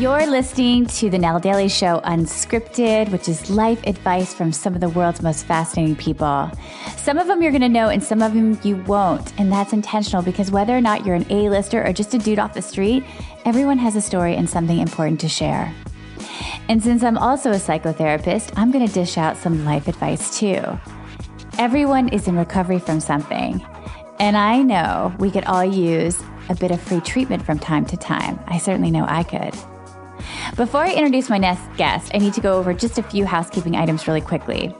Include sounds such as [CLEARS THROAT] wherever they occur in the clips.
You're listening to the Nell Daly Show Unscripted, which is life advice from some of the world's most fascinating people. Some of them you're going to know, and some of them you won't. And that's intentional because whether or not you're an A-lister or just a dude off the street, everyone has a story and something important to share. And since I'm also a psychotherapist, I'm going to dish out some life advice too. Everyone is in recovery from something. And I know we could all use a bit of free treatment from time to time. I certainly know I could. Before I introduce my next guest, I need to go over just a few housekeeping items really quickly.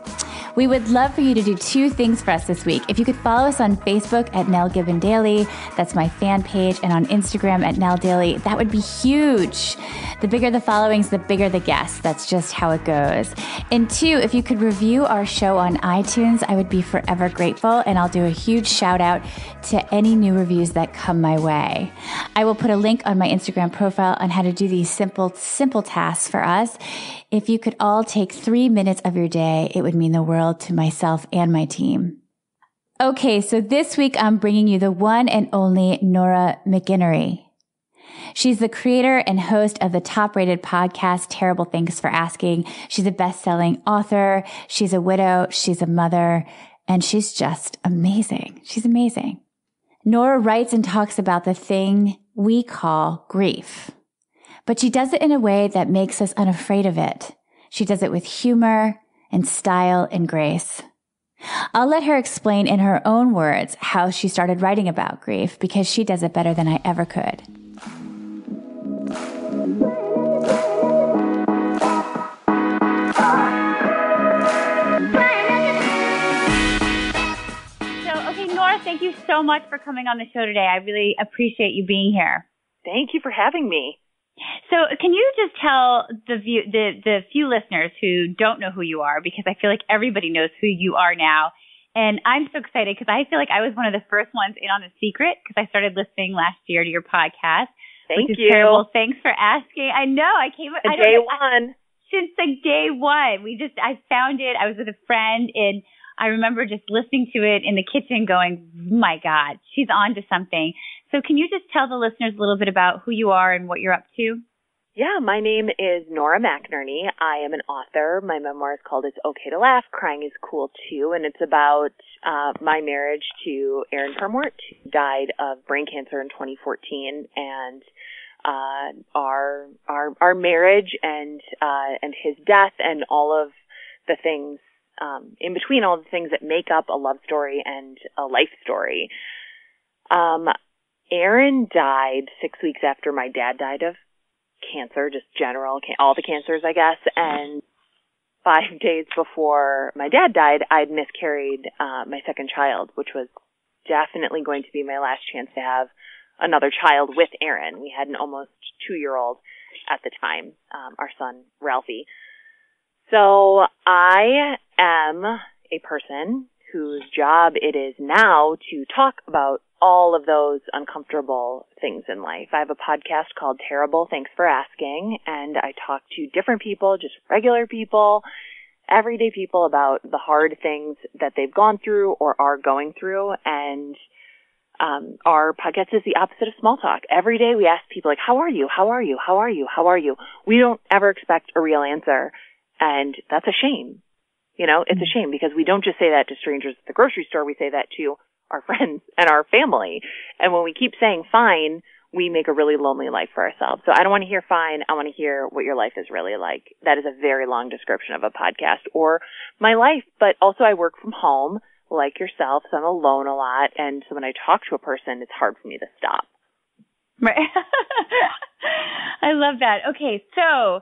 We would love for you to do two things for us this week. If you could follow us on Facebook at Nell Given Daly, that's my fan page, and on Instagram at Nell Daly, that would be huge. The bigger the followings, the bigger the guests. That's just how it goes. And two, if you could review our show on iTunes, I would be forever grateful, and I'll do a huge shout out to any new reviews that come my way. I will put a link on my Instagram profile on how to do these simple, simple tasks for us. If you could all take three minutes of your day, it would mean the world to myself and my team. Okay, so this week I'm bringing you the one and only Nora McInerny. She's the creator and host of the top rated podcast, Terrible Thanks for Asking. She's a best selling author. She's a widow. She's a mother and she's just amazing. She's amazing. Nora writes and talks about the thing we call grief but she does it in a way that makes us unafraid of it. She does it with humor and style and grace. I'll let her explain in her own words how she started writing about grief because she does it better than I ever could. So, okay, Nora, thank you so much for coming on the show today. I really appreciate you being here. Thank you for having me. So, can you just tell the view, the the few listeners who don't know who you are, because I feel like everybody knows who you are now, and I'm so excited because I feel like I was one of the first ones in on the secret because I started listening last year to your podcast. Thank you. Terrible. Thanks for asking. I know I came. I day know, one. since like day one. We just I found it. I was with a friend and I remember just listening to it in the kitchen, going, "My God, she's on to something." So, can you just tell the listeners a little bit about who you are and what you're up to? Yeah, my name is Nora McInerny. I am an author. My memoir is called It's Okay to Laugh, Crying is Cool Too, and it's about uh, my marriage to Aaron Purmort, who died of brain cancer in 2014, and uh, our our our marriage and uh, and his death and all of the things um, in between, all the things that make up a love story and a life story. Um, Aaron died six weeks after my dad died of cancer, just general, all the cancers, I guess. And five [LAUGHS] days before my dad died, I'd miscarried uh, my second child, which was definitely going to be my last chance to have another child with Aaron. We had an almost two year old at the time, um, our son, Ralphie. So I am a person whose job it is now to talk about all of those uncomfortable things in life. I have a podcast called Terrible Thanks for Asking, and I talk to different people, just regular people, everyday people about the hard things that they've gone through or are going through. And um, our podcast is the opposite of small talk. Every day we ask people like, "How are you? How are you? How are you? How are you?" We don't ever expect a real answer, and that's a shame. You know, it's a shame because we don't just say that to strangers at the grocery store. We say that to our [LAUGHS] friends and our family. And when we keep saying fine, we make a really lonely life for ourselves. So I don't want to hear fine. I want to hear what your life is really like. That is a very long description of a podcast or my life, but also I work from home like yourself. So I'm alone a lot. And so when I talk to a person, it's hard for me to stop. Right. [LAUGHS] I love that. Okay. So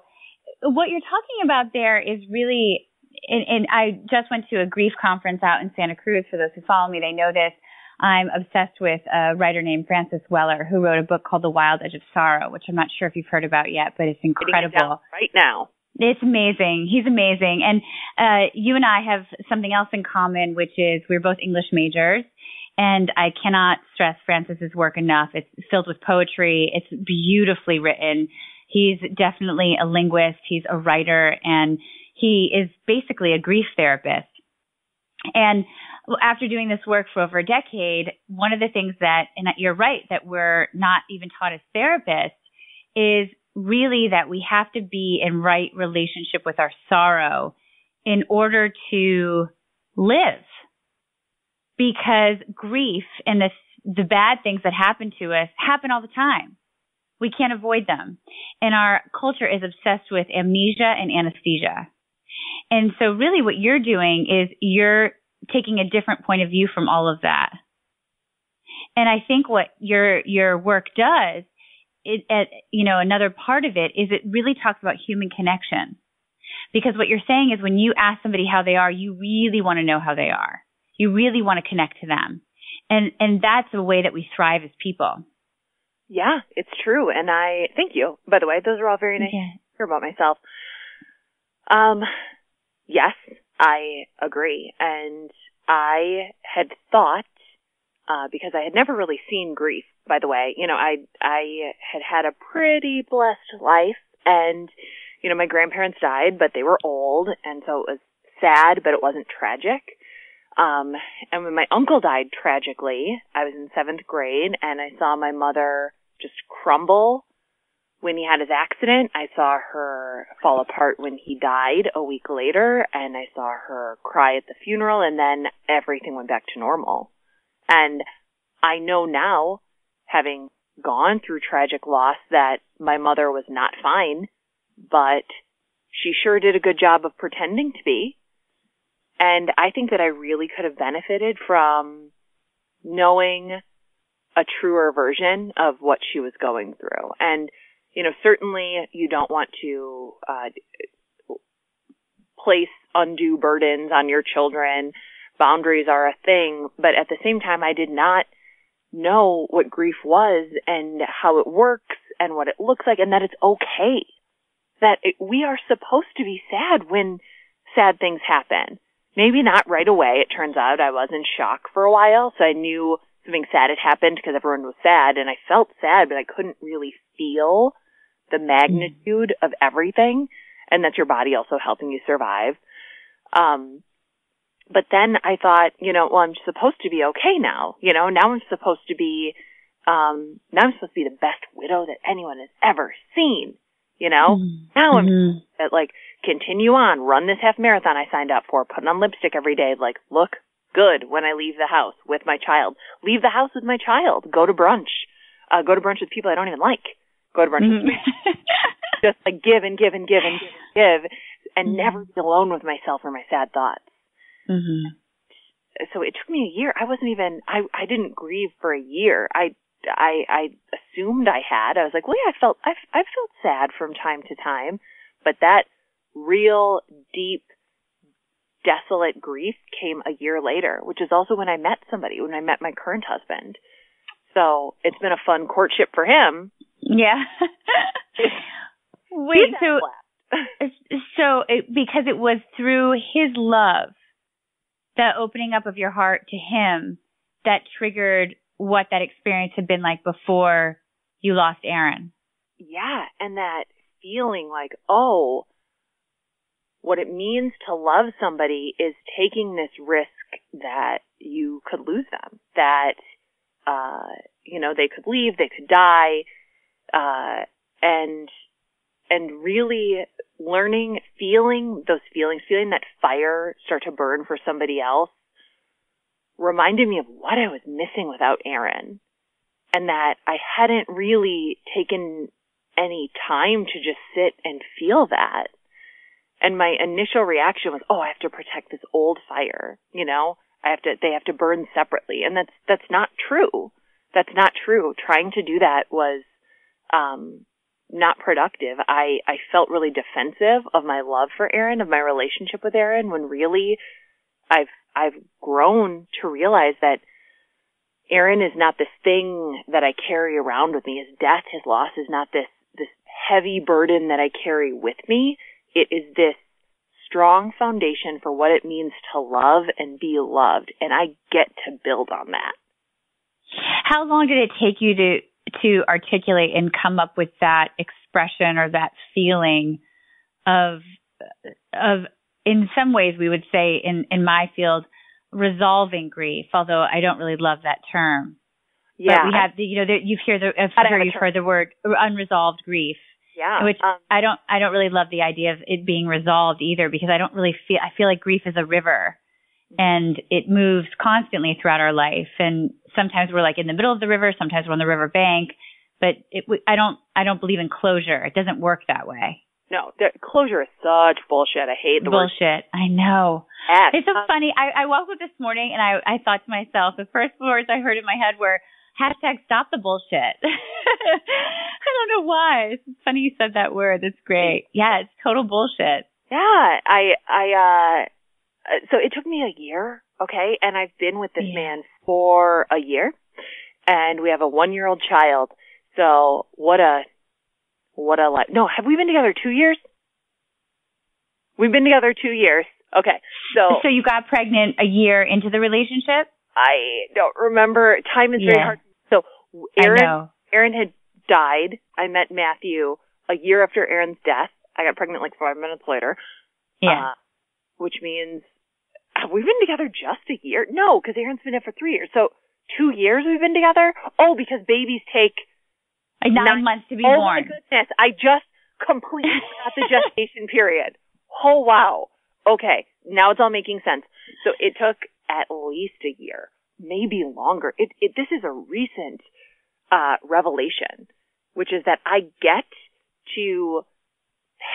what you're talking about there is really and, and I just went to a grief conference out in Santa Cruz. For those who follow me, they know this. I'm obsessed with a writer named Francis Weller who wrote a book called The Wild Edge of Sorrow, which I'm not sure if you've heard about yet, but it's incredible. right now. It's amazing. He's amazing. And uh, you and I have something else in common, which is we're both English majors. And I cannot stress Francis's work enough. It's filled with poetry. It's beautifully written. He's definitely a linguist. He's a writer and he is basically a grief therapist. And after doing this work for over a decade, one of the things that, and you're right, that we're not even taught as therapists is really that we have to be in right relationship with our sorrow in order to live. Because grief and the, the bad things that happen to us happen all the time. We can't avoid them. And our culture is obsessed with amnesia and anesthesia. And so really what you're doing is you're taking a different point of view from all of that. And I think what your, your work does it, it, you know, another part of it is it really talks about human connection. Because what you're saying is when you ask somebody how they are, you really want to know how they are. You really want to connect to them. And, and that's a way that we thrive as people. Yeah, it's true. And I thank you. By the way, those are all very nice yeah. to hear about myself. Um, yes, I agree. And I had thought, uh, because I had never really seen grief, by the way, you know, I, I had had a pretty blessed life and, you know, my grandparents died, but they were old. And so it was sad, but it wasn't tragic. Um, and when my uncle died tragically, I was in seventh grade and I saw my mother just crumble when he had his accident. I saw her fall apart when he died a week later and I saw her cry at the funeral and then everything went back to normal. And I know now, having gone through tragic loss, that my mother was not fine, but she sure did a good job of pretending to be. And I think that I really could have benefited from knowing a truer version of what she was going through. And, you know, certainly you don't want to uh, place undue burdens on your children. Boundaries are a thing, but at the same time, I did not know what grief was and how it works and what it looks like and that it's okay. That it, we are supposed to be sad when sad things happen. Maybe not right away. It turns out I was in shock for a while, so I knew something sad had happened because everyone was sad and I felt sad, but I couldn't really feel the magnitude of everything and that's your body also helping you survive. Um, but then I thought, you know, well, I'm supposed to be okay now. You know, now I'm supposed to be, um, now I'm supposed to be the best widow that anyone has ever seen. You know, mm-hmm. now I'm mm-hmm. at like continue on, run this half marathon I signed up for, putting on lipstick every day. Like, look, good when I leave the house with my child. Leave the house with my child. Go to brunch. Uh, go to brunch with people I don't even like. Go to brunch mm-hmm. [LAUGHS] just like give and give and give and give and give and mm-hmm. never be alone with myself or my sad thoughts. Mm-hmm. So it took me a year. I wasn't even, I, I didn't grieve for a year. I, I, I assumed I had. I was like, well, yeah, I felt, I, I felt sad from time to time, but that real deep desolate grief came a year later, which is also when I met somebody, when I met my current husband. So it's been a fun courtship for him. Yeah. Wait, so so it, because it was through his love, the opening up of your heart to him, that triggered what that experience had been like before you lost Aaron. Yeah, and that feeling like, oh, what it means to love somebody is taking this risk that you could lose them, that, uh, you know, they could leave, they could die, uh, and, and really learning, feeling those feelings, feeling that fire start to burn for somebody else reminded me of what I was missing without Aaron and that I hadn't really taken any time to just sit and feel that. And my initial reaction was, oh, I have to protect this old fire, you know? I have to, they have to burn separately. And that's, that's not true. That's not true. Trying to do that was, um, not productive. I, I felt really defensive of my love for Aaron, of my relationship with Aaron, when really I've, I've grown to realize that Aaron is not this thing that I carry around with me. His death, his loss is not this, this heavy burden that I carry with me. It is this strong foundation for what it means to love and be loved. And I get to build on that. How long did it take you to, to articulate and come up with that expression or that feeling of, of, in some ways we would say in, in my field, resolving grief, although I don't really love that term. Yeah. But we have, the, you know, you hear the, I'm sure you've heard the word unresolved grief Yeah. Which um, I don't I don't really love the idea of it being resolved either because I don't really feel I feel like grief is a river and it moves constantly throughout our life and sometimes we're like in the middle of the river, sometimes we're on the river bank, but it I don't I don't believe in closure. It doesn't work that way. no, the closure is such bullshit. I hate the word Bullshit. I know. F. It's so Um, funny. I, I woke up this morning and I, I thought to myself, the first words I heard in my head were hashtag stop the bullshit. [LAUGHS] I don't know why. It's funny you said that word. That's great. Yeah, it's total bullshit. Yeah, I I uh so it took me a year, okay? And I've been with this Yeah. man for a year and we have a 1-year-old child. So, what a what a life. No, have we been together 2 years? We've been together 2 years. Okay. So, So you got pregnant a year into the relationship? I don't remember time is very Yeah. hard. Aaron I know. Aaron had died. I met Matthew a year after Aaron's death. I got pregnant like 5 minutes later. Yeah. Uh, which means we've we been together just a year? No, because Aaron's been dead for three years. So two years we've been together. Oh, because babies take. Nine, nine- months to be born. oh my goodness! I just completely [LAUGHS] forgot the gestation period. Oh wow. Okay, now it's all making sense. So it took at least a year, maybe longer. It, it this is a recent uh, revelation, which is that I get to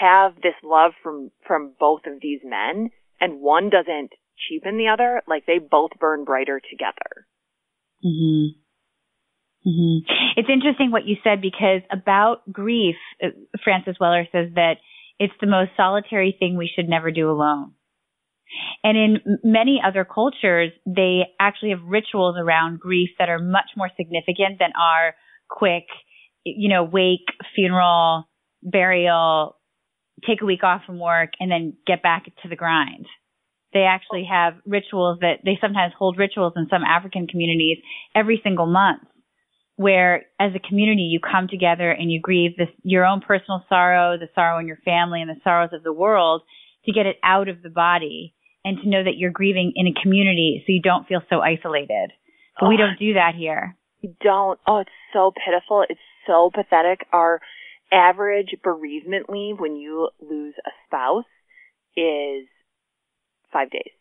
have this love from from both of these men, and one doesn't cheapen the other. Like they both burn brighter together. hmm hmm It's interesting what you said because about grief, uh, Francis Weller says that it's the most solitary thing we should never do alone. And in many other cultures, they actually have rituals around grief that are much more significant than our quick, you know, wake, funeral, burial, take a week off from work, and then get back to the grind. They actually have rituals that they sometimes hold rituals in some African communities every single month where as a community you come together and you grieve this your own personal sorrow, the sorrow in your family and the sorrows of the world to get it out of the body and to know that you're grieving in a community so you don't feel so isolated. But we Oh. don't do that here. We don't. Oh, it's so pitiful. It's so pathetic. Our average bereavement leave when you lose a spouse is five days.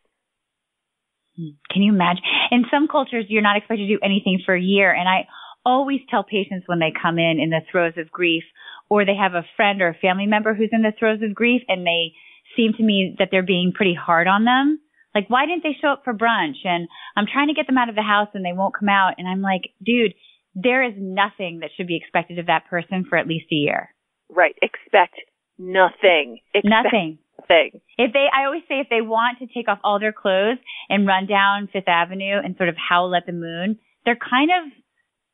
Hmm. Can you imagine? In some cultures, you're not expected to do anything for a year. And I always tell patients when they come in in the throes of grief, or they have a friend or a family member who's in the throes of grief, and they seem to me that they're being pretty hard on them. Like, why didn't they show up for brunch? And I'm trying to get them out of the house and they won't come out. And I'm like, dude, there is nothing that should be expected of that person for at least a year. Right. Expect nothing. Expect Nothing. Nothing. If they, I always say if they want to take off all their clothes and run down Fifth Avenue and sort of howl at the moon, they're kind of,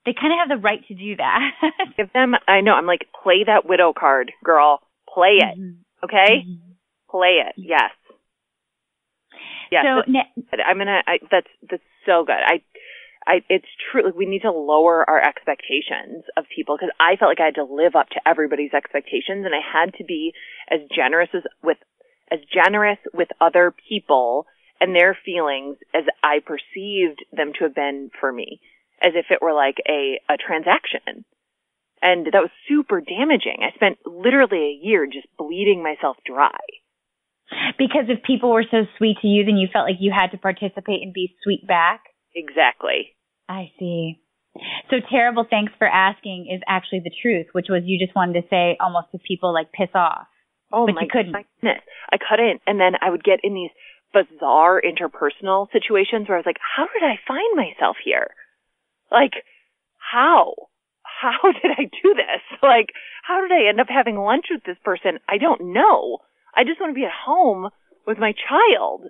they kind of have the right to do that. Give them. I know. I'm like, play that widow card, girl. Play it. Mhm. Okay. Mhm. Play it. Yes. Yes. So, that's I'm gonna. I, that's that's so good. I. I, it's true. Like, We need to lower our expectations of people because I felt like I had to live up to everybody's expectations, and I had to be as generous as with as generous with other people and their feelings as I perceived them to have been for me, as if it were like a a transaction. And that was super damaging. I spent literally a year just bleeding myself dry. Because if people were so sweet to you, then you felt like you had to participate and be sweet back. Exactly. I see. So terrible thanks for asking is actually the truth, which was you just wanted to say almost to people like piss off. Oh But my, you couldn't. goodness. I couldn't. And then I would get in these bizarre interpersonal situations where I was like, how did I find myself here? Like, how? How [LAUGHS] did I do this? Like, how did I end up having lunch with this person? I don't know. I just want to be at home with my child.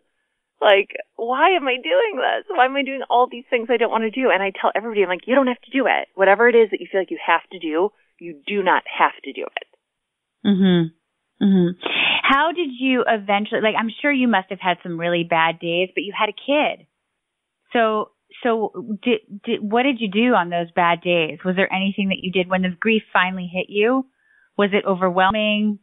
Like, why am I doing this? Why am I doing all these things I don't want to do? And I tell everybody, I'm like, you don't have to do it. Whatever it is that you feel like you have to do, you do not have to do it. Mhm. Mhm. How did you eventually like I'm sure you must have had some really bad days, but you had a kid. So so did, did what did you do on those bad days? Was there anything that you did when the grief finally hit you? Was it overwhelming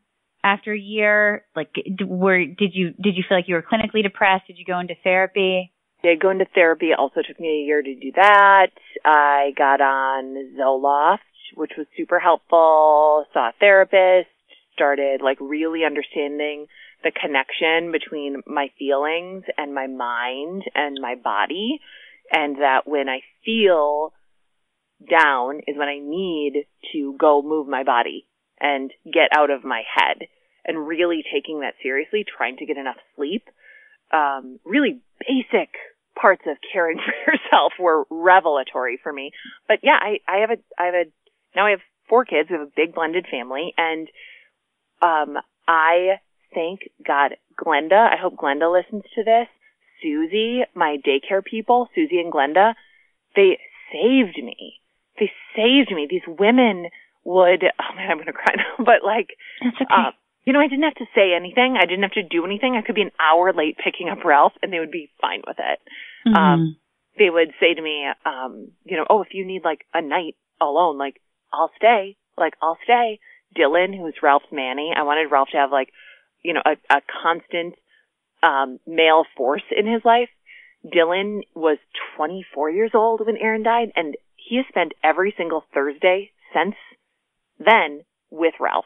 after a year? Like were did you did you feel like you were clinically depressed? Did you go into therapy? did go into therapy. It also took me a year to do that. I got on Zoloft, which was super helpful. Saw a therapist, started like really understanding the connection between my feelings and my mind and my body. And that when I feel down is when I need to go move my body and get out of my head and really taking that seriously, trying to get enough sleep. Um, really basic parts of caring [LAUGHS] for yourself were revelatory for me. But yeah, I, I have a, I have a, now I have four kids. We have a big blended family and, um, I thank God, Glenda, I hope Glenda listens to this. Susie, my daycare people, Susie and Glenda, they saved me. They saved me. These women would, [LAUGHS] oh man, I'm going to cry now, but like, That's okay. Uh, you know, I didn't have to say anything. I didn't have to do anything. I could be an hour late picking up Ralph and they would be fine with it. Mm-hmm. Um, they would say to me, um, you know, oh, if you need like a night alone, like I'll stay, like I'll stay. Dylan, who's Ralph's Manny, I wanted Ralph to have like, you know, a, a constant, um, male force in his life. Dylan was 24 years old when Aaron died and he has spent every single Thursday since then with Ralph,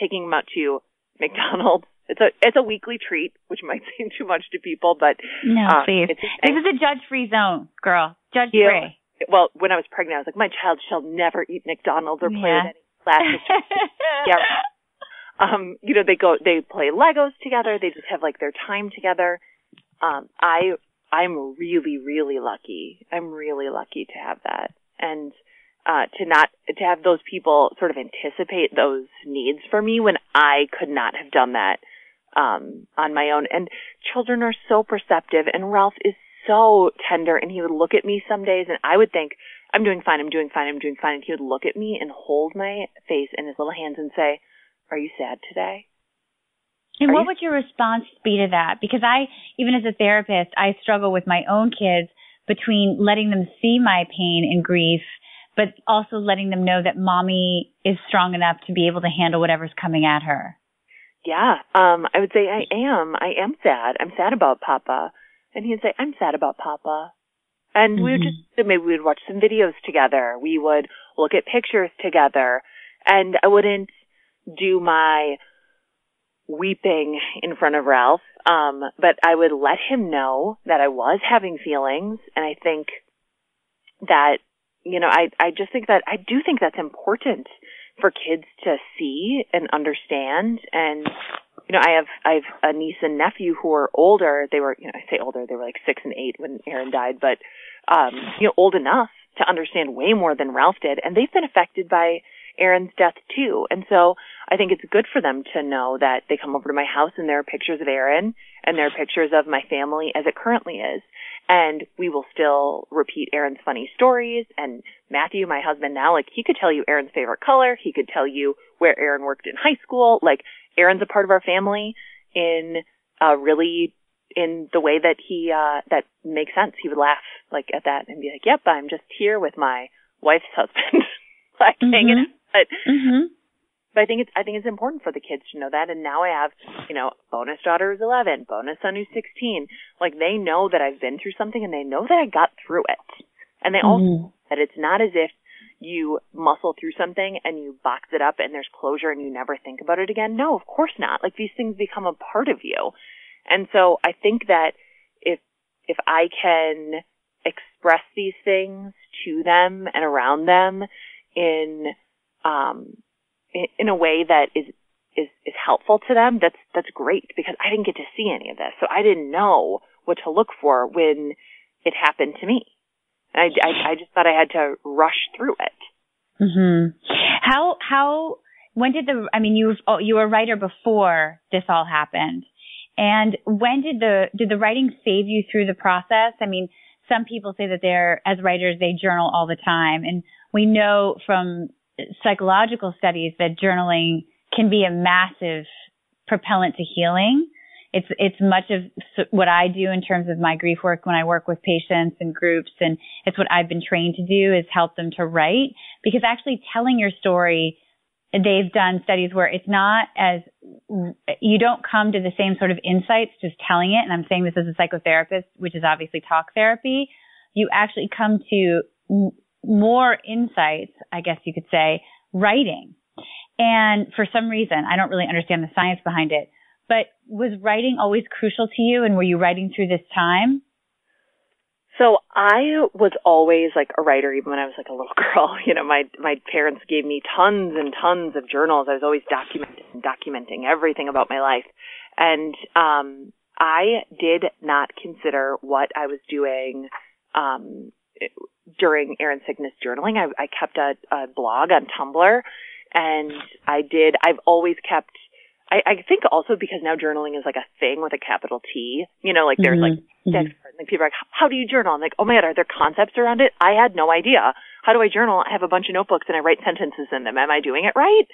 taking him out to McDonald's. [LAUGHS] It's a it's a weekly treat, which might [LAUGHS] seem too much to people, but no, uh, please. This is a judge free zone, girl. Judge free. Well, when I was pregnant, I was like, my child shall never eat McDonald's or play yeah. with any plastic. [LAUGHS] yeah. Um, you know, they go, they play Legos together. They just have like their time together. Um, I, I'm really, really lucky. I'm really lucky to have that. And uh, to not to have those people sort of anticipate those needs for me when I could not have done that um, on my own. And children are so perceptive, and Ralph is so tender, and he would look at me some days, and I would think, "I'm doing fine, I'm doing fine, I'm doing fine," and he would look at me and hold my face in his little hands and say, "Are you sad today?" And Are what you- would your response be to that? Because I, even as a therapist, I struggle with my own kids between letting them see my pain and grief but also letting them know that mommy is strong enough to be able to handle whatever's coming at her. Yeah, um, I would say I am. I am sad. I'm sad about Papa. And he'd say, I'm sad about Papa. And mm-hmm. we would just, maybe we would watch some videos together. We would look at pictures together. And I wouldn't do my weeping in front of Ralph. Um, but I would let him know that I was having feelings. And I think that you know, I, I just think that, I do think that's important for kids to see and understand. And, you know, I have, I have a niece and nephew who are older. They were, you know, I say older, they were like six and eight when Aaron died, but, um, you know, old enough to understand way more than Ralph did. And they've been affected by Aaron's death too. And so I think it's good for them to know that they come over to my house and there are pictures of Aaron and there are pictures of my family as it currently is. And we will still repeat Aaron's funny stories. And Matthew, my husband now, like he could tell you Aaron's favorite color. He could tell you where Aaron worked in high school. Like Aaron's a part of our family in uh really in the way that he uh that makes sense. He would laugh like at that and be like, "Yep, I'm just here with my wife's husband." [LAUGHS] like mm-hmm. hanging out. But mm-hmm. But I think it's I think it's important for the kids to know that. And now I have, you know, bonus daughter who's eleven, bonus son who's sixteen. Like they know that I've been through something and they know that I got through it. And they mm-hmm. also that it's not as if you muscle through something and you box it up and there's closure and you never think about it again. No, of course not. Like these things become a part of you. And so I think that if if I can express these things to them and around them in um in a way that is is is helpful to them, that's that's great because I didn't get to see any of this, so I didn't know what to look for when it happened to me. I, I, I just thought I had to rush through it. Mm-hmm. How how when did the I mean you oh, you were a writer before this all happened, and when did the did the writing save you through the process? I mean, some people say that they're as writers they journal all the time, and we know from psychological studies that journaling can be a massive propellant to healing. It's it's much of what I do in terms of my grief work when I work with patients and groups, and it's what I've been trained to do is help them to write because actually telling your story. They've done studies where it's not as you don't come to the same sort of insights just telling it. And I'm saying this as a psychotherapist, which is obviously talk therapy. You actually come to more insights I guess you could say, writing. And for some reason, I don't really understand the science behind it, but was writing always crucial to you? And were you writing through this time? So I was always like a writer even when I was like a little [LAUGHS] girl. You know, my my parents gave me tons and tons of journals. I was always documenting documenting everything about my life. And um I did not consider what I was doing um during Aaron Sickness journaling. I, I kept a, a blog on Tumblr and I did I've always kept I, I think also because now journaling is like a thing with a capital T. You know, like there's mm-hmm. like mm-hmm. like people are like, how do you journal? I'm like, oh my god, are there concepts around it? I had no idea. How do I journal? I have a bunch of notebooks and I write sentences in them. Am I doing it right?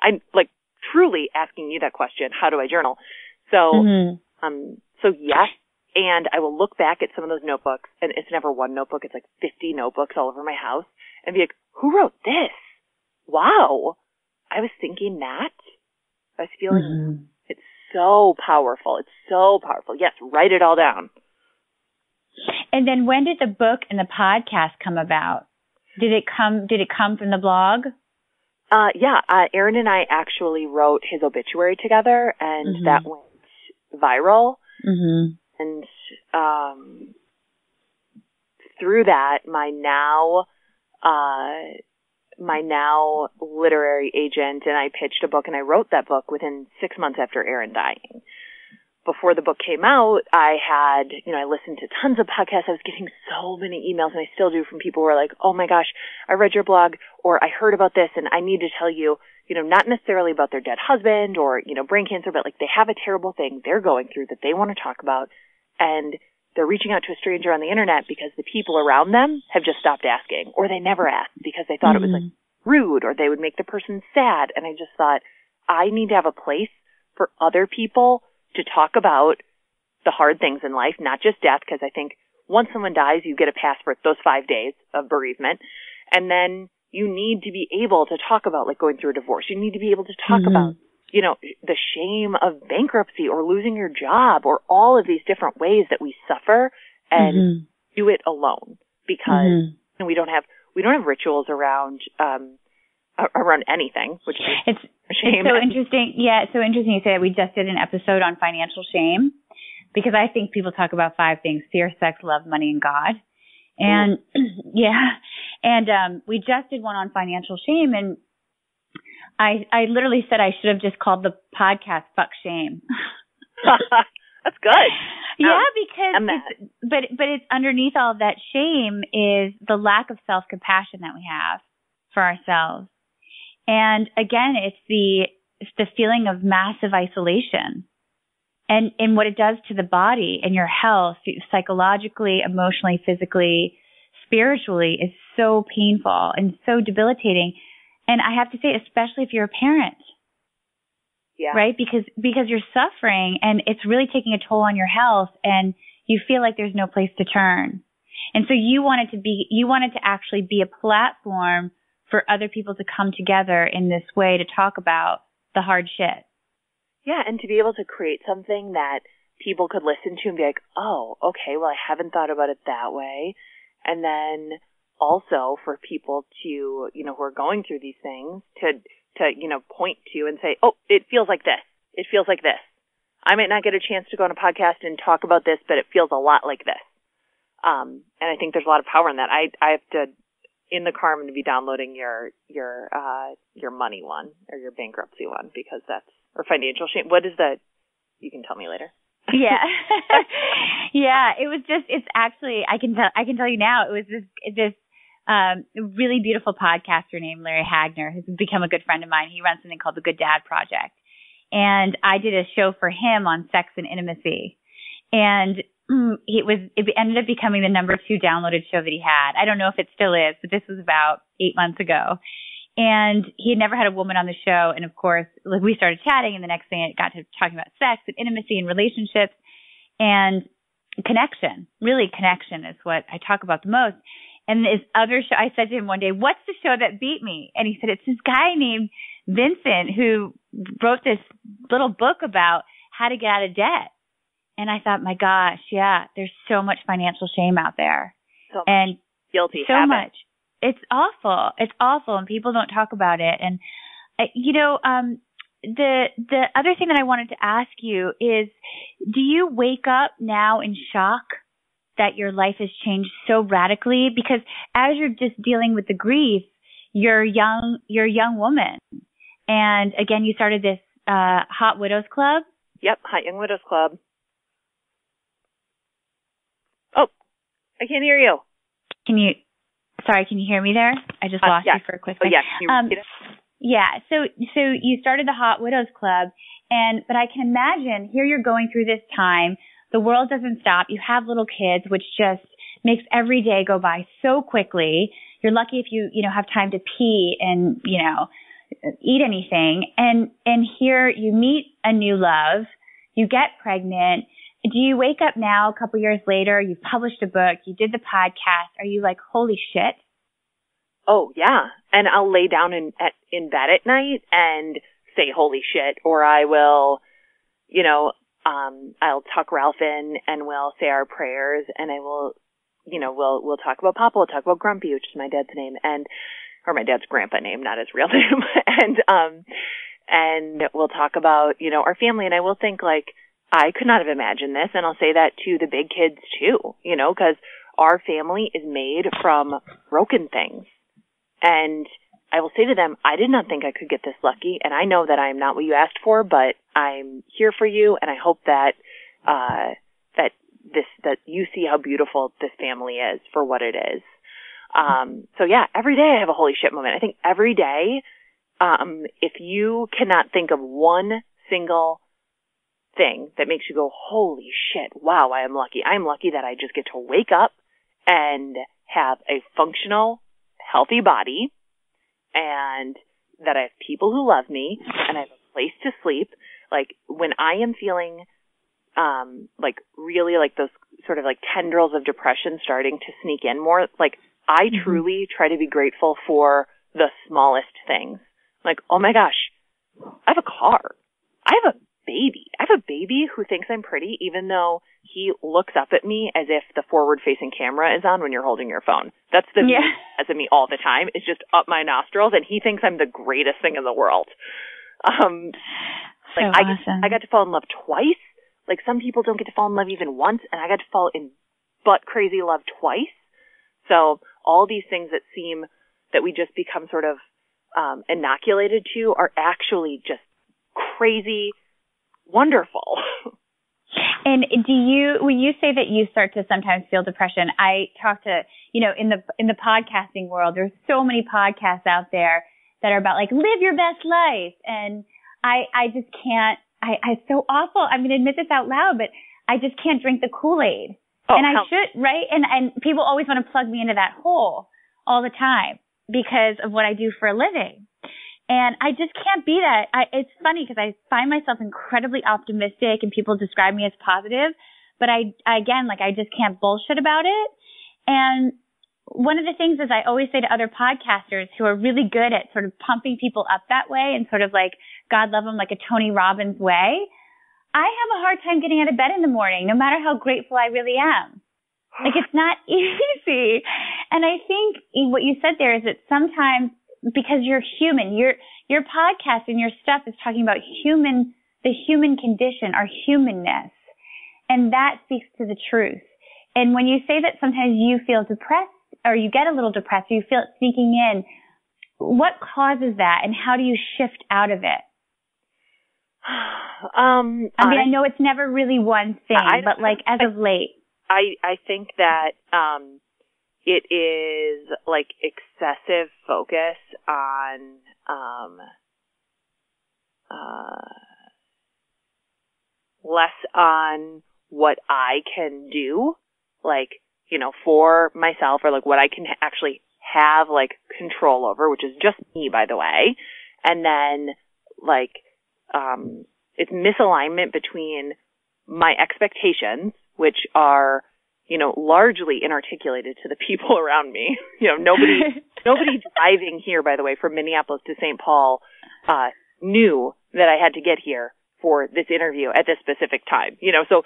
I'm like truly asking you that question. How do I journal? So, mm-hmm. um, so yes, and I will look back at some of those notebooks, and it's never one notebook. It's like 50 notebooks all over my house, and be like, who wrote this? Wow, I was thinking that. I was feeling mm-hmm. it's so powerful. It's so powerful. Yes, write it all down. And then when did the book and the podcast come about? Did it come did it come from the blog? Uh yeah, uh Aaron and I actually wrote his obituary together and mm-hmm. that went viral. Mm-hmm. And um through that my now uh my now literary agent and I pitched a book and I wrote that book within six months after Aaron dying. Before the book came out, I had, you know, I listened to tons of podcasts. I was getting so many emails and I still do from people who are like, oh my gosh, I read your blog or I heard about this and I need to tell you, you know, not necessarily about their dead husband or, you know, brain cancer, but like they have a terrible thing they're going through that they want to talk about. And they're reaching out to a stranger on the internet because the people around them have just stopped asking or they never asked because they thought mm-hmm. it was like mm-hmm. rude or they would make the person sad. And I just thought, I need to have a place for other people to talk about the hard things in life, not just death, because I think once someone dies, you get a pass for those five days of bereavement. And then you need to be able to talk about like going through a divorce. You need to be able to talk mm-hmm. about you know, the shame of bankruptcy or losing your job or all of these different ways that we suffer and mm-hmm. do it alone because mm-hmm. we don't have we don't have rituals around um around anything, which is it's, it's so interesting. Yeah, it's so interesting you say that. We just did an episode on financial shame because I think people talk about five things: fear, sex, love, money, and God. And mm. [CLEARS THROAT] yeah, and um, we just did one on financial shame, and I I literally said I should have just called the podcast "Fuck Shame." [LAUGHS] That's good. [LAUGHS] Yeah, because it's, but but it's underneath all of that shame is the lack of self compassion that we have for ourselves, and again, it's the it's the feeling of massive isolation, and and what it does to the body and your health, psychologically, emotionally, physically, spiritually, is so painful and so debilitating and I have to say, especially if you're a parent. Yeah. Right? Because, because you're suffering and it's really taking a toll on your health and you feel like there's no place to turn. And so you wanted to be, you wanted to actually be a platform for other people to come together in this way to talk about the hard shit. Yeah. And to be able to create something that people could listen to and be like, oh, okay, well, I haven't thought about it that way. And then also for people to, you know, who are going through these things to, to, you know, point to and say, oh, it feels like this. It feels like this. I might not get a chance to go on a podcast and talk about this, but it feels a lot like this. Um, and I think there's a lot of power in that. I, I have to, in the car, I'm going to be downloading your, your, uh, your money one or your bankruptcy one because that's, or financial shame. What is the, you can tell me later. yeah. [LAUGHS] [LAUGHS] yeah, it was just it's actually I can tell I can tell you now it was this this um, a really beautiful podcaster named Larry Hagner, who's become a good friend of mine. He runs something called the Good Dad Project. And I did a show for him on sex and intimacy. And mm, it was, it ended up becoming the number two downloaded show that he had. I don't know if it still is, but this was about eight months ago. And he had never had a woman on the show. And of course, like we started chatting and the next thing it got to talking about sex and intimacy and relationships and connection. Really connection is what I talk about the most. And this other show, I said to him one day, what's the show that beat me? And he said, it's this guy named Vincent who wrote this little book about how to get out of debt. And I thought, my gosh, yeah, there's so much financial shame out there. So and guilty so habit. much. it's awful. It's awful, and people don't talk about it. And uh, you know, um, the the other thing that I wanted to ask you is, do you wake up now in shock that your life has changed so radically? Because as you're just dealing with the grief, you're young, you're a young woman, and again, you started this uh, Hot Widows Club. Yep, Hot Young Widows Club. Oh, I can't hear you. Can you? Sorry, can you hear me there? I just Uh, lost yeah. you for a quick Oh second. yeah, can Um. Yeah. So so you started the Hot Widows Club and but I can imagine here you're going through this time. The world doesn't stop. You have little kids, which just makes every day go by so quickly. You're lucky if you, you know, have time to pee and, you know, eat anything. And and here you meet a new love, you get pregnant. Do you wake up now a couple years later, you've published a book, you did the podcast, are you like, holy shit? Oh yeah, and I'll lay down in at, in bed at night and say holy shit, or I will, you know, um, I'll tuck Ralph in and we'll say our prayers, and I will, you know, we'll we'll talk about Papa, we'll talk about Grumpy, which is my dad's name, and or my dad's grandpa name, not his real [LAUGHS] name, and um, and we'll talk about you know our family, and I will think like I could not have imagined this, and I'll say that to the big kids too, you know, because our family is made from broken things. And I will say to them, I did not think I could get this lucky, and I know that I am not what you asked for, but I'm here for you, and I hope that uh, that this that you see how beautiful this family is for what it is. Um, so yeah, every day I have a holy shit moment. I think every day, um, if you cannot think of one single thing that makes you go, holy shit, wow, I am lucky. I am lucky that I just get to wake up and have a functional, healthy body and that I have people who love me and I have a place to sleep. Like when I am feeling um like really like those sort of like tendrils of depression starting to sneak in more, like I Mhm. truly try to be grateful for the smallest things. Like, oh my gosh, I have a car. I have a baby. I have a baby who thinks I'm pretty even though he looks up at me as if the forward facing camera is on when you're holding your phone. That's the Yeah. [LAUGHS] as of me all the time. It's just up my nostrils and he thinks I'm the greatest thing in the world. Um [SIGHS] So like I awesome. I got to fall in love twice. Like some people don't get to fall in love even once and I got to fall in butt crazy love twice. So all these things that seem that we just become sort of um inoculated to are actually just crazy wonderful. And do you, when you say that you start to sometimes feel depression, I talk to, you know, in the, in the podcasting world, there's so many podcasts out there that are about like, live your best life. And I, I just can't, I, I, it's so awful. I'm going to admit this out loud, but I just can't drink the Kool-Aid. Oh, and I hell- should, right? And, and people always want to plug me into that hole all the time because of what I do for a living. And I just can't be that. I, it's funny because I find myself incredibly optimistic and people describe me as positive, but I, I, again, like I just can't bullshit about it. And one of the things is I always say to other podcasters who are really good at sort of pumping people up that way and sort of like, God love them, like a Tony Robbins way. I have a hard time getting out of bed in the morning, no matter how grateful I really am. Like it's not [LAUGHS] easy. And I think what you said there is that sometimes because you're human, your your podcast and your stuff is talking about human the human condition, our humanness. And that speaks to the truth. And when you say that sometimes you feel depressed or you get a little depressed, or you feel it sneaking in, what causes that and how do you shift out of it? [SIGHS] um I mean, I- I know it's never really one thing, I- but like as of late. I I think that um it is like excessive focus on um uh less on what I can do like you know for myself or like what I can actually have like control over which is just me by the way. And then like um it's misalignment between my expectations which are you know largely inarticulated to the people [LAUGHS] around me [LAUGHS] you know nobody [LAUGHS] nobody driving here by the way from minneapolis to st paul uh knew that i had to get here for this interview at this specific time you know so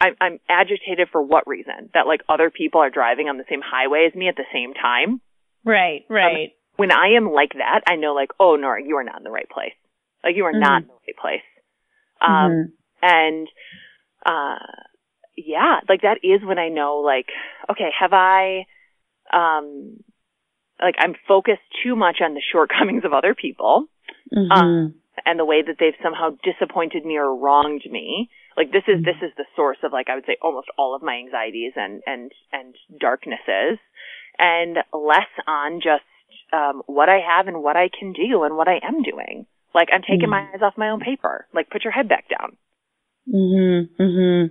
I, i'm agitated for what reason that like other people are driving on the same highway as me at the same time Right, um, right. Um, when I am like that, I know like, oh, Nora, you are not in the right place. Like you are mm-hmm. not in the right place. Um, mm-hmm. and, uh, yeah, like that is when I know like, okay, have I, um, like I'm focused too much on the shortcomings of other people, mm-hmm. um, and the way that they've somehow disappointed me or wronged me. Like this is, this mm-hmm. is the source of like, I would say almost all of my anxieties and, and, and darknesses and less on just, um, what I have and what I can do and what I am doing. Like I'm taking mm-hmm. my eyes off my own paper. Like put your head back down. Mhm. Mhm.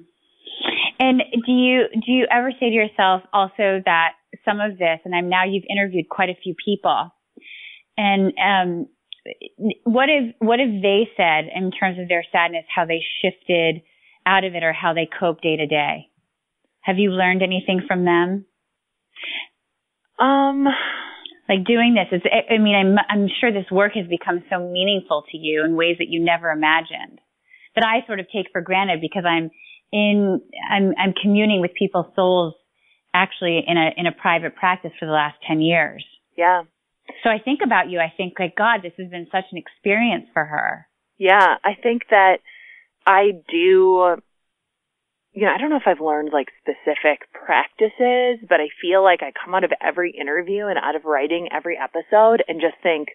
And do you do you ever say to yourself also that some of this, and I'm now you've interviewed quite a few people, and um, what have what have they said in terms of their sadness, how they shifted out of it, or how they cope day to day? Have you learned anything from them? Um, like doing this is. I mean, I'm I'm sure this work has become so meaningful to you in ways that you never imagined that I sort of take for granted because I'm in I'm I'm communing with people's souls actually in a in a private practice for the last 10 years. Yeah. So I think about you, I think like God, this has been such an experience for her. Yeah, I think that I do you know, I don't know if I've learned like specific practices, but I feel like I come out of every interview and out of writing every episode and just think,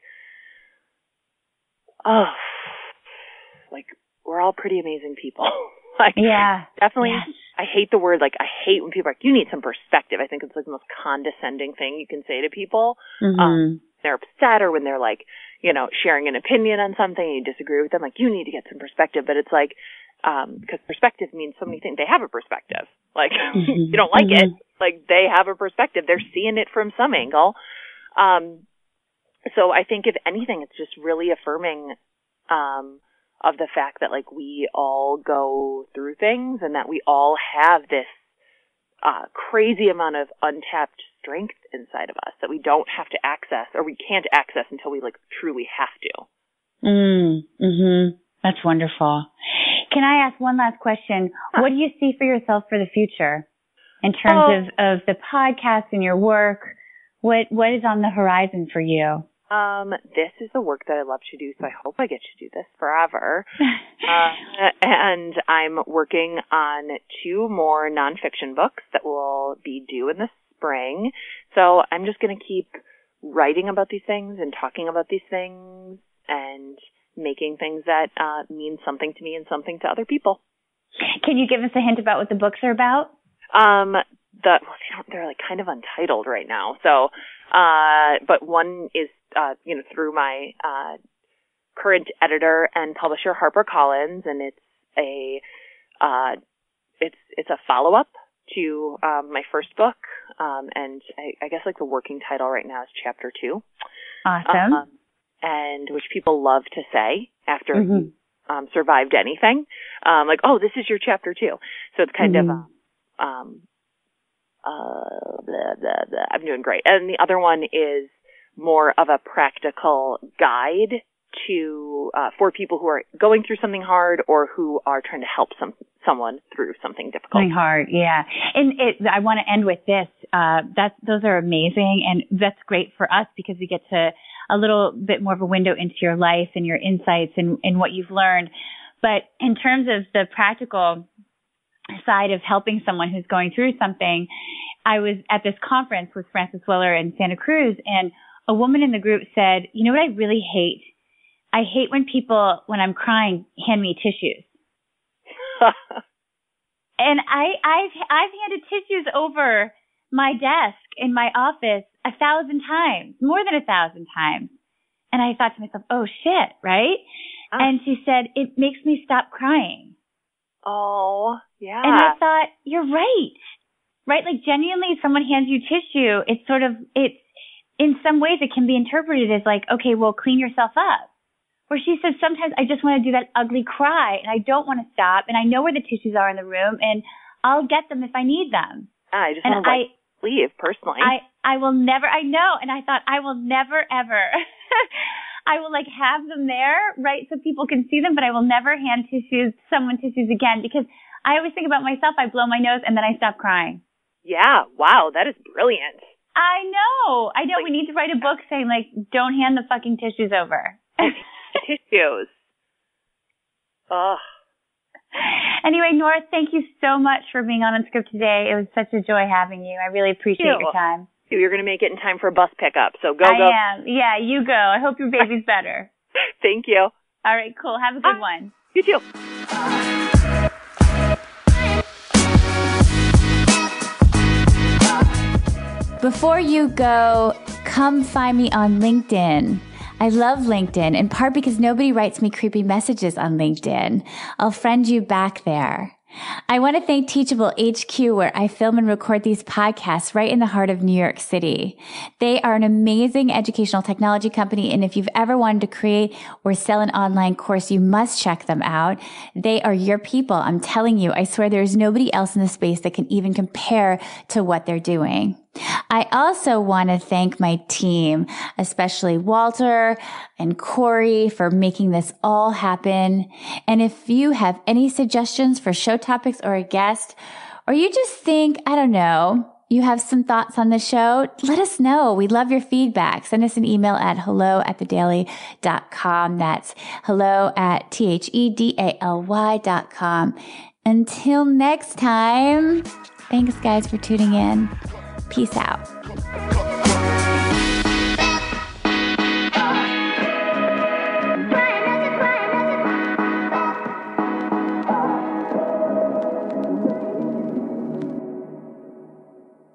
oh, like we're all pretty amazing people. [LAUGHS] [LAUGHS] like, yeah, definitely. Yes. I hate the word like I hate when people are like you need some perspective. I think it's like the most condescending thing you can say to people. Mm-hmm. Um, they're upset or when they're like, you know, sharing an opinion on something and you disagree with them, like you need to get some perspective. But it's like, um, because perspective means so many things. They have a perspective. Like [LAUGHS] mm-hmm. you don't like mm-hmm. it, like they have a perspective. They're seeing it from some angle. Um, so I think if anything, it's just really affirming, um, of the fact that like we all go through things and that we all have this uh, crazy amount of untapped strength inside of us that we don't have to access or we can't access until we like truly have to. Mm, mhm. That's wonderful. Can I ask one last question? Huh. What do you see for yourself for the future in terms oh. of, of the podcast and your work? What what is on the horizon for you? Um, this is the work that I love to do, so I hope I get to do this forever. [LAUGHS] uh, and I'm working on two more nonfiction books that will be due in the spring. So I'm just going to keep writing about these things and talking about these things and making things that uh, mean something to me and something to other people. Can you give us a hint about what the books are about? Um, the well, they don't, they're like kind of untitled right now. So, uh, but one is uh, you know, through my uh, current editor and publisher Harper Collins, and it's a uh, it's it's a follow up to um, my first book, um, and I, I, guess like the working title right now is Chapter Two. Awesome. Um, and which people love to say after mm-hmm. um, survived anything, um, like, "Oh, this is your Chapter Two. So it's kind mm-hmm. of um, uh, blah, blah, blah. I'm doing great. And the other one is more of a practical guide to uh, for people who are going through something hard or who are trying to help some someone through something difficult. Hard, yeah. And it, I want to end with this. Uh, that those are amazing, and that's great for us because we get to a little bit more of a window into your life and your insights and, and what you've learned. But in terms of the practical side of helping someone who's going through something, I was at this conference with Francis Weller in Santa Cruz, and a woman in the group said, you know what I really hate? I hate when people, when I'm crying, hand me tissues. [LAUGHS] and I, I've, I've handed tissues over my desk in my office a thousand times, more than a thousand times. And I thought to myself, oh shit, right? Oh. And she said, it makes me stop crying. Oh, yeah. And I thought, you're right. Right? Like genuinely someone hands you tissue, it's sort of, it's, in some ways it can be interpreted as like, okay, well, clean yourself up. Where she says, sometimes I just want to do that ugly cry and I don't want to stop and I know where the tissues are in the room and I'll get them if I need them. Ah, I just and want to like, leave personally. I, I will never, I know. And I thought I will never ever, [LAUGHS] I will like have them there, right? So people can see them, but I will never hand tissues, someone tissues again because I always think about myself. I blow my nose and then I stop crying. Yeah. Wow. That is brilliant. I know. I know. Like, we need to write a book saying like, don't hand the fucking tissues over. tissues. Ugh. Anyway, Nora, thank you so much for being on Unscript today. It was such a joy having you. I really appreciate you. your time. You're going to make it in time for a bus pickup, so go, I go. I am. Yeah, you go. I hope your baby's [LAUGHS] better. thank you. All right, cool. Have a good uh, one. You too. Before you go, come find me on LinkedIn. I love LinkedIn in part because nobody writes me creepy messages on LinkedIn. I'll friend you back there. I want to thank Teachable HQ where I film and record these podcasts right in the heart of New York City. They are an amazing educational technology company. And if you've ever wanted to create or sell an online course, you must check them out. They are your people. I'm telling you, I swear there's nobody else in the space that can even compare to what they're doing. I also want to thank my team, especially Walter and Corey for making this all happen. And if you have any suggestions for show topics or a guest, or you just think, I don't know, you have some thoughts on the show, let us know. We love your feedback. Send us an email at hello at thedaly.com. That's hello at T-H-E-D-A-L-Y dot com. Until next time, thanks guys for tuning in. Peace out.